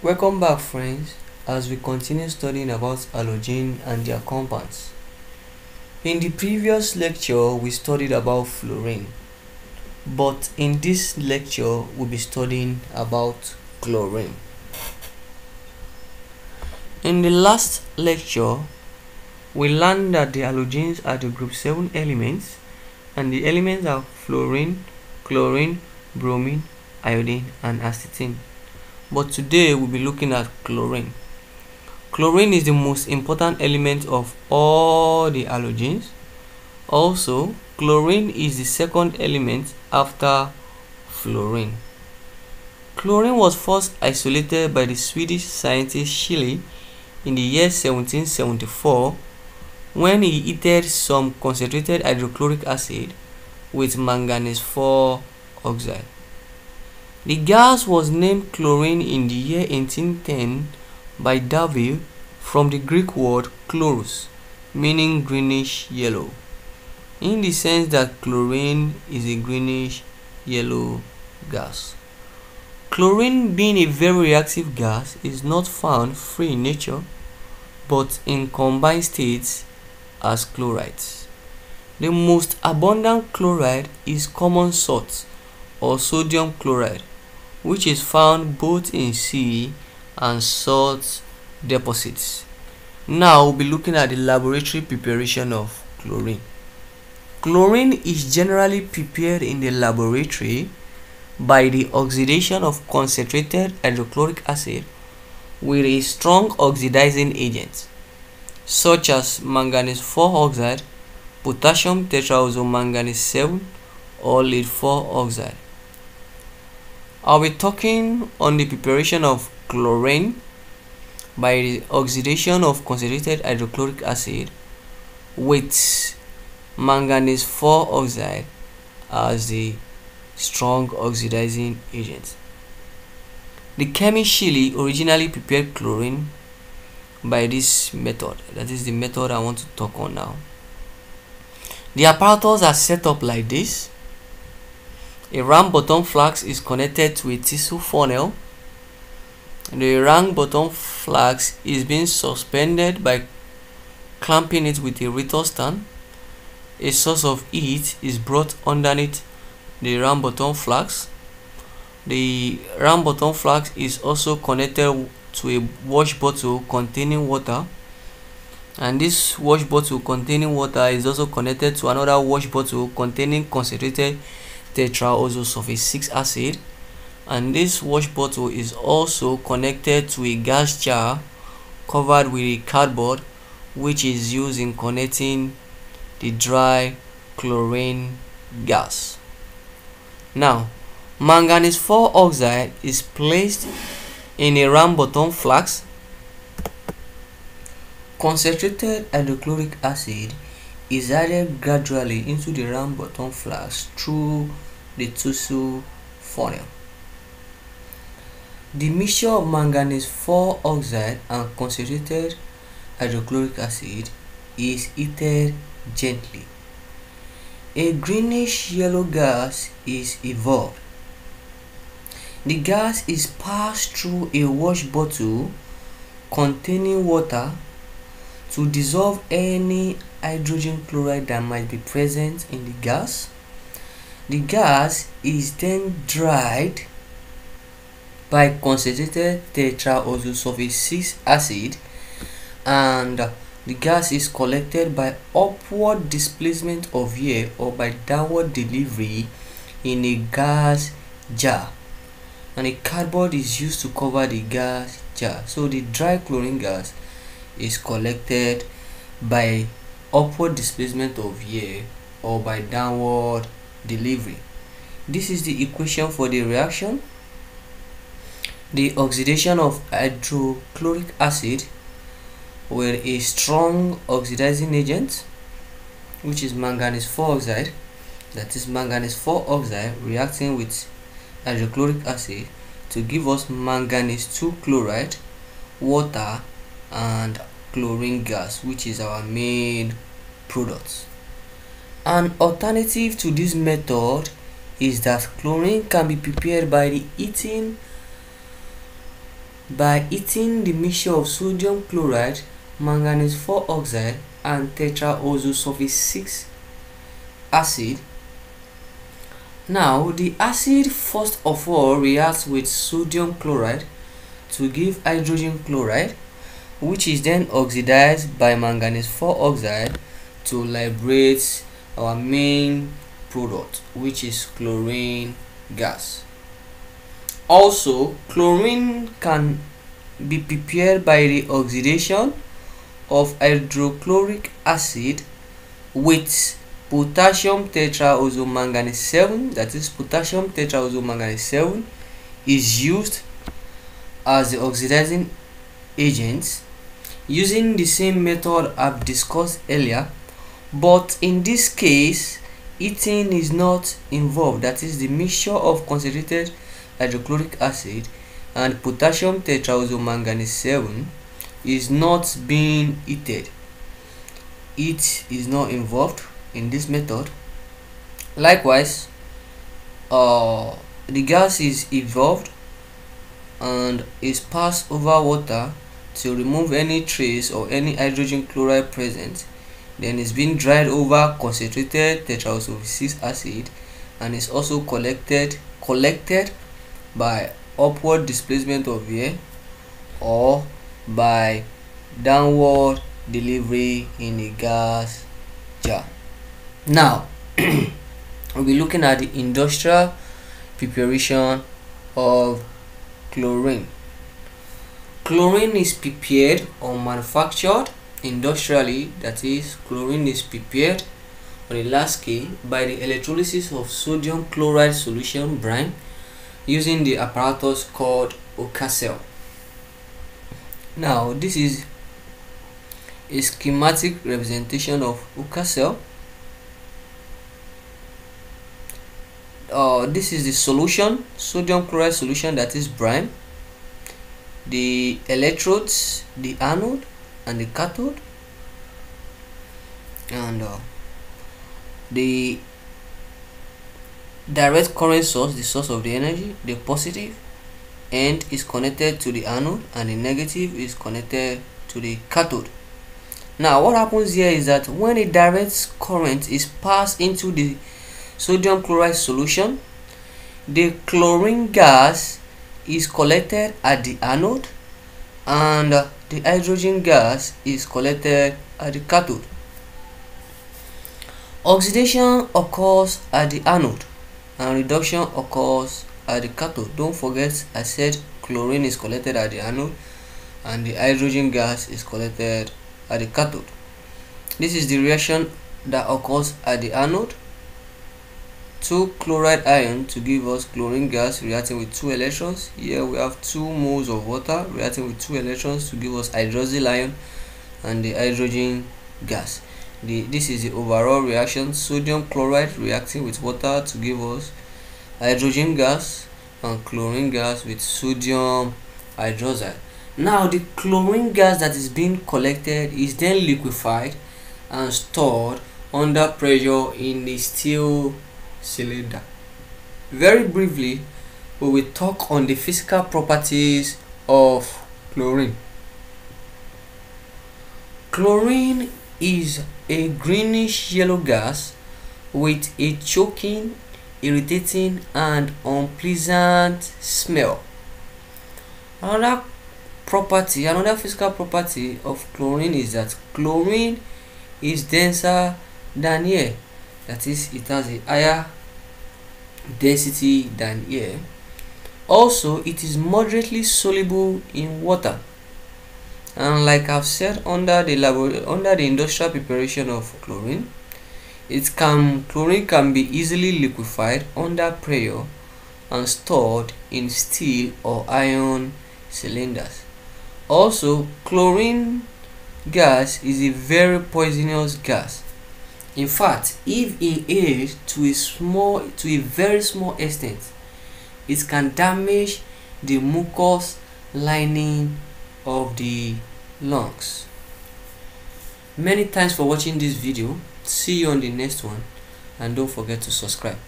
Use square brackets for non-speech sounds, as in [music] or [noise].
Welcome back friends as we continue studying about halogen and their compounds. In the previous lecture we studied about fluorine but in this lecture we'll be studying about chlorine. In the last lecture we learned that the halogens are the group 7 elements and the elements are fluorine, chlorine, bromine, iodine and astatine but today we'll be looking at chlorine. Chlorine is the most important element of all the halogens. Also chlorine is the second element after fluorine. Chlorine was first isolated by the swedish scientist Scheele in the year 1774 when he heated some concentrated hydrochloric acid with manganese 4 oxide the gas was named chlorine in the year 1810 by Davy from the Greek word chloros, meaning greenish yellow, in the sense that chlorine is a greenish yellow gas. Chlorine being a very reactive gas is not found free in nature but in combined states as chlorides. The most abundant chloride is common salt or sodium chloride which is found both in sea and salt deposits. Now we'll be looking at the laboratory preparation of chlorine. Chlorine is generally prepared in the laboratory by the oxidation of concentrated hydrochloric acid with a strong oxidizing agent such as manganese 4 oxide, potassium tetraoxomanganese 7 or lead 4 oxide. I'll be talking on the preparation of chlorine by the oxidation of concentrated hydrochloric acid with manganese 4 oxide as the strong oxidizing agent. The chemist originally prepared chlorine by this method. That is the method I want to talk on now. The apparatus are set up like this a round bottom flask is connected to a thistle funnel. The round bottom flask is being suspended by clamping it with a retort stand. A source of heat is brought underneath the round bottom flask. The round bottom flask is also connected to a wash bottle containing water and this wash bottle containing water is also connected to another wash bottle containing concentrated tetraoxosulfate 6 acid and this wash bottle is also connected to a gas jar covered with a cardboard which is used in connecting the dry chlorine gas. Now, manganese 4 oxide is placed in a round bottom flask. Concentrated hydrochloric acid is added gradually into the round bottom flask through the thistle funnel. The mixture of manganese 4 oxide and concentrated hydrochloric acid is heated gently. A greenish yellow gas is evolved. The gas is passed through a wash bottle containing water to dissolve any hydrogen chloride that might be present in the gas the gas is then dried by concentrated tetraoxosulfate 6 acid and the gas is collected by upward displacement of air or by downward delivery in a gas jar. And a cardboard is used to cover the gas jar. So the dry chlorine gas is collected by upward displacement of air or by downward delivery. This is the equation for the reaction. The oxidation of hydrochloric acid with a strong oxidizing agent which is manganese 4 oxide that is manganese 4 oxide reacting with hydrochloric acid to give us manganese 2 chloride water and chlorine gas which is our main product an alternative to this method is that chlorine can be prepared by the heating by heating the mixture of sodium chloride, manganese 4 oxide and tetraoxosulfate 6 acid. Now the acid first of all reacts with sodium chloride to give hydrogen chloride which is then oxidized by manganese 4 oxide to liberate our main product which is chlorine gas. Also, chlorine can be prepared by the oxidation of hydrochloric acid with potassium tetraoxomanganese 7 that is potassium tetraoxomanganese 7 is used as the oxidizing agent using the same method I've discussed earlier but in this case heating is not involved. That is the mixture of concentrated hydrochloric acid and potassium tetraoxomanganese 7 is not being heated it is not involved in this method. Likewise uh, the gas is evolved and is passed over water to remove any trace or any hydrogen chloride present then it's been dried over concentrated tetraoxosulfuric acid and is also collected collected by upward displacement of air or by downward delivery in a gas jar. Now [clears throat] we'll be looking at the industrial preparation of chlorine. Chlorine is prepared or manufactured industrially that is chlorine is prepared on a large scale by the electrolysis of sodium chloride solution brine using the apparatus called Ocacell. Now this is a schematic representation of Ocacell. Uh, this is the solution, sodium chloride solution that is brine. The electrodes, the anode and the cathode. And uh, the direct current source the source of the energy the positive end is connected to the anode and the negative is connected to the cathode. Now what happens here is that when a direct current is passed into the sodium chloride solution the chlorine gas is collected at the anode and the hydrogen gas is collected at the cathode. Oxidation occurs at the anode and reduction occurs at the cathode. Don't forget I said chlorine is collected at the anode and the hydrogen gas is collected at the cathode. This is the reaction that occurs at the anode two chloride ion to give us chlorine gas reacting with two electrons. Here we have two moles of water reacting with two electrons to give us hydroxyl ion and the hydrogen gas. The this is the overall reaction sodium chloride reacting with water to give us hydrogen gas and chlorine gas with sodium hydroxide. Now the chlorine gas that is being collected is then liquefied and stored under pressure in the steel cylinder. Very briefly, we will talk on the physical properties of chlorine. Chlorine is a greenish yellow gas with a choking, irritating and unpleasant smell. Another property, another physical property of chlorine is that chlorine is denser than air. That is, it has a higher density than air. Also, it is moderately soluble in water. And like I've said under the under the industrial preparation of chlorine, it can chlorine can be easily liquefied under pressure and stored in steel or iron cylinders. Also, chlorine gas is a very poisonous gas in fact, if inhaled to a small to a very small extent, it can damage the mucous lining of the lungs. Many thanks for watching this video. See you on the next one and don't forget to subscribe.